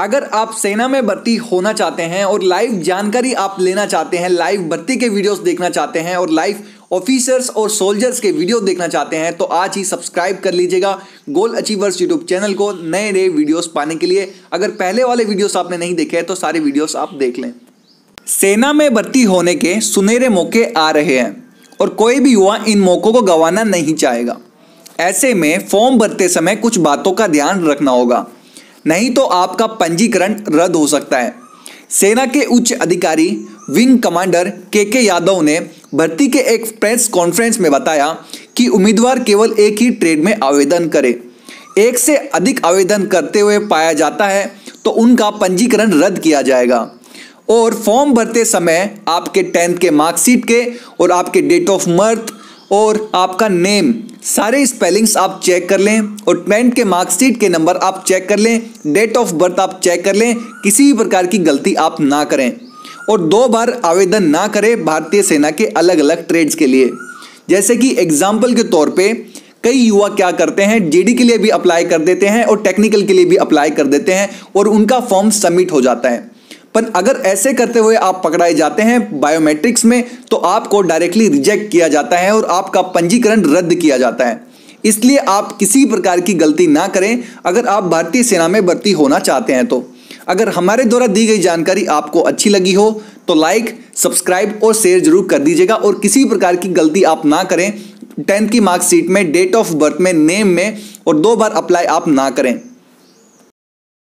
अगर आप सेना में भर्ती होना चाहते हैं और लाइव जानकारी आप लेना चाहते हैं लाइव भर्ती के वीडियोस देखना चाहते हैं और लाइव ऑफिसर्स और सोल्जर्स के वीडियो देखना चाहते हैं तो आज ही सब्सक्राइब कर लीजिएगा गोल अचीवर्स यूट्यूब चैनल को नए नए वीडियोस पाने के लिए। अगर पहले वाले वीडियोस आपने नहीं देखे हैं तो सारे वीडियोस आप देख लें। सेना में भर्ती होने के सुनहरे मौके आ रहे हैं और कोई भी युवा इन मौक़ों को गंवाना नहीं चाहेगा। ऐसे में फॉर्म भरते समय कुछ बातों का ध्यान रखना होगा। नहीं तो आपका पंजीकरण रद्द हो सकता है। सेना के उच्च अधिकारी, विंग कमांडर के के यादव ने भर्ती के एक प्रेस कॉन्फ्रेंस में बताया कि उम्मीदवार केवल एक ही ट्रेड में आवेदन करे। एक से अधिक आवेदन करते हुए पाया जाता है तो उनका पंजीकरण रद्द किया जाएगा। और फॉर्म भरते समय आपके टेंथ के मार्कशीट के और आपके डेट ऑफ़ बर्थ और आपका नेम सारे स्पेलिंग्स आप चेक कर लें और टेंथ के मार्कशीट के नंबर आप चेक कर लें डेट ऑफ़ बर्थ आप चेक कर लें, किसी भी प्रकार की गलती आप ना करें। और दो बार आवेदन ना करें भारतीय सेना के अलग अलग ट्रेड्स के लिए। जैसे कि एग्ज़ाम्पल के तौर पे, कई युवा क्या करते हैं जीडी के लिए भी अप्लाई कर देते हैं और टेक्निकल के लिए भी अप्लाई कर देते हैं और उनका फॉर्म सबमिट हो जाता है। पर अगर ऐसे करते हुए आप पकड़ाए जाते हैं बायोमेट्रिक्स में तो आपको डायरेक्टली रिजेक्ट किया जाता है और आपका पंजीकरण रद्द किया जाता है। इसलिए आप किसी प्रकार की गलती ना करें, अगर आप भारतीय सेना में भर्ती होना चाहते हैं तो। अगर हमारे द्वारा दी गई जानकारी आपको अच्छी लगी हो तो लाइक सब्सक्राइब और शेयर ज़रूर कर दीजिएगा और किसी प्रकार की गलती आप ना करें, टेंथ की मार्कशीट में डेट ऑफ़ बर्थ में नेम में, और दो बार अप्लाई आप ना करें।